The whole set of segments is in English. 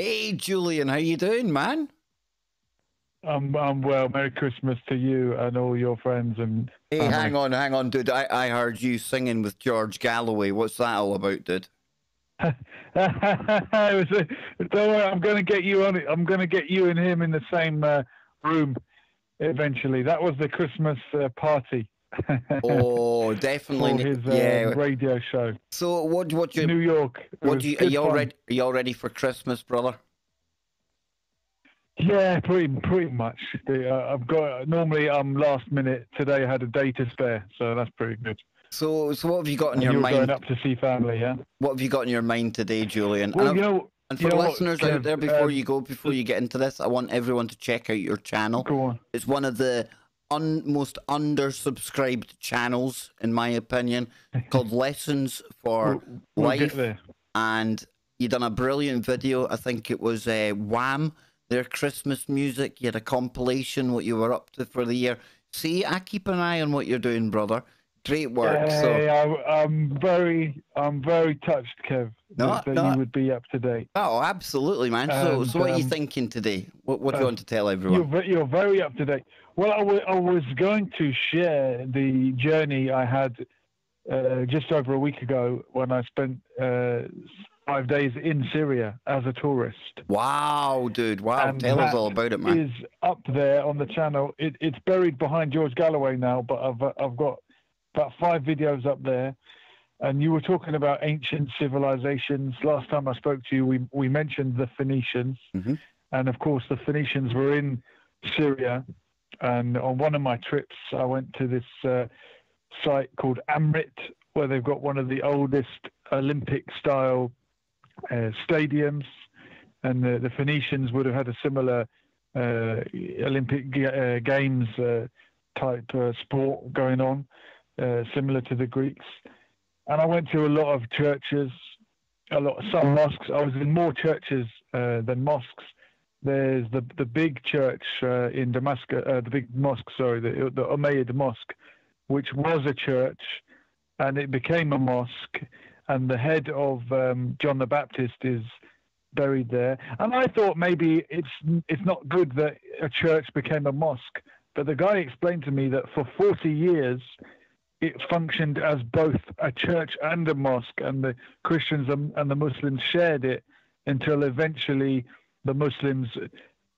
Hey, Julian, how you doing, man? I'm, I'm well. Merry Christmas to you and all your friends. And Hey, hang on, hang on, dude. I, I heard you singing with George Galloway. What's that all about, dude? it was a, don't worry, I'm going to get you on it. I'm going to get you and him in the same uh, room eventually. That was the Christmas uh, party. Oh, definitely. his uh, yeah. radio show. So, what, what you, New York. What do you, are you all ready? Are you all ready for Christmas, brother? Yeah, pretty pretty much. The, uh, I've got normally I'm last minute. Today I had a day to spare, so that's pretty good. So, so what have you got in And your you're going mind? up to see family, yeah? What have you got in your mind today, Julian? Well, and, you know, and you for know what, listeners Kev, out there, before um, you go, before you get into this, I want everyone to check out your channel. go on. It's one of the un- most undersubscribed channels, in my opinion, called Lessons for We'll, we'll Life. And you done a brilliant video. I think it was uh, Wham, their Christmas music. You had a compilation, what you were up to for the year. See, I keep an eye on what you're doing, brother. Great work. So, Hey, I, I'm very, I'm very touched, Kev, No, that, no. you would be up to date. oh, absolutely, man. So, And, so what are you um, thinking today? What, what do you uh, want to tell You're, everyone? you're very up to date. Well, I wa- I was going to share the journey I had uh, just over a week ago when I spent uh, five days in Syria as a tourist. Wow, dude. Wow. And Tell us all about it, man. Is up there on the channel. It, it's buried behind George Galloway now, but I've I've got about five videos up there. And you were talking about ancient civilizations. Last time I spoke to you, we we mentioned the Phoenicians, Mhm. and of course the Phoenicians were in Syria. And on one of my trips, I went to this uh, site called Amrit, where they've got one of the oldest Olympic-style uh, stadiums, and the, the Phoenicians would have had a similar uh, Olympic uh, Games uh, type uh, sport going on, uh, similar to the Greeks. And I went to a lot of churches, a lot some mosques. I was in more churches uh, than mosques. There's the the big church uh, in Damascus, uh, the big mosque, sorry, the the Umayyad Mosque, which was a church, and it became a mosque. And the head of um, John the Baptist is buried there. And I thought maybe it's it's not good that a church became a mosque. But the guy explained to me that for 40 years, it functioned as both a church and a mosque, and the Christians and, the Muslims shared it until eventually the Muslims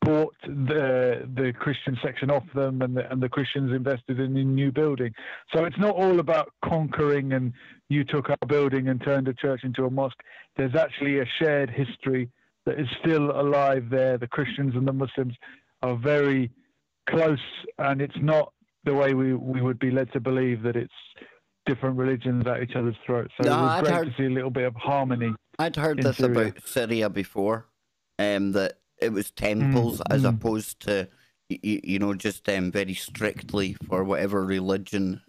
bought the the Christian section off them, and the, and the Christians invested in a new building. So it's not all about conquering and you took our building and turned a church into a mosque. There's actually a shared history that is still alive there. The Christians and the Muslims are very close, and it's not the way we, we would be led to believe that it's different religions at each other's throats. So No, it was I'd great heard- to see a little bit of harmony. I'd heard this Syria. about Syria before, um, that it was temples as mm. opposed to, you, you know, just um, very strictly for whatever religion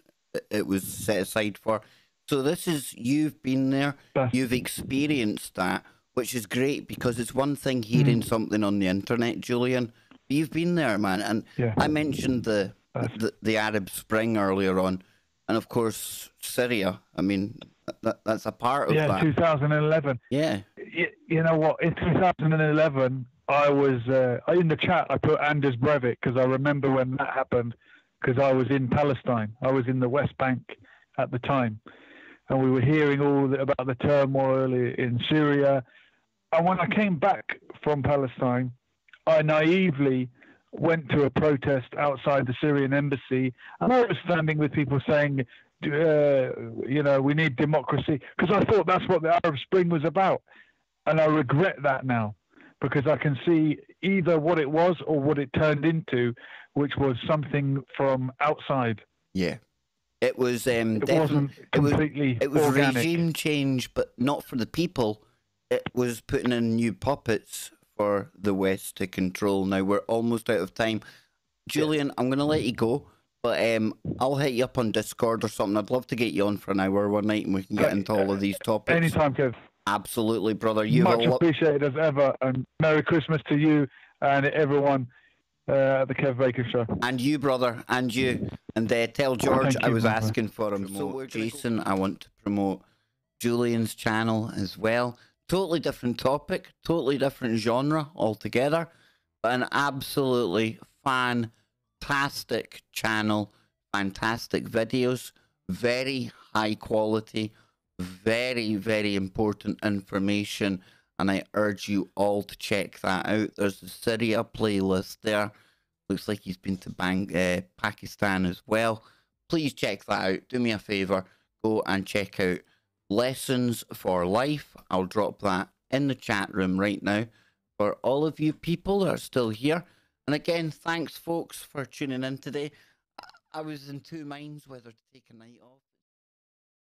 it- was set aside for. So this is you've been there, you've experienced that, which is great because it's one thing hearing Mm. something on the internet, Julian. You've been there, man, and Yeah. I mentioned the, the the Arab Spring earlier on, and of course Syria. I mean, that, that's a part of Yeah, that. 2011. Yeah. you, you know what? In 2011, I was uh, in the chat. I put Anders Breivik because I remember when that happened because I was in Palestine. I was in the West Bank at the time, and we were hearing all the, about the turmoil in Syria. And when I came back from Palestine, I naively went to a protest outside the Syrian embassy, and I was standing with people saying, uh, you know, we need democracy, because I thought that's what the Arab Spring was about. And I regret that now, because I can see either what it was or what it turned into, which was something from outside. Yeah. It was um It wasn't it was completely it was regime change, but not for the people. It was putting in new puppets for the West to control. Now we're almost out of time. Julian, I'm gonna let you go, but um I'll hit you up on Discord or something. I'd love to get you on for an hour one night and we can get Uh, into all of these topics. Anytime, Kev. Absolutely, brother. You have Much lo- appreciated as ever. And Merry Christmas to you and everyone uh, at the Kev Baker Show. and you, brother, and you. And uh, tell George Thank I was my friend. asking for him. So, Jason, I want to promote Julian's channel as well. Totally different topic, totally different genre altogether, but an absolutely fantastic channel, fantastic videos, very high quality, very, very important information. And I urge you all to check that out. There's a Syria playlist there. Looks like he's been to Bang, uh, Pakistan as well. Please check that out. Do me a favor, go and check out Lessons for Life. I'll drop that in the chat room right now for all of you people that are still here. And again, thanks, folks, for tuning in today. I was in two minds whether to take a night off.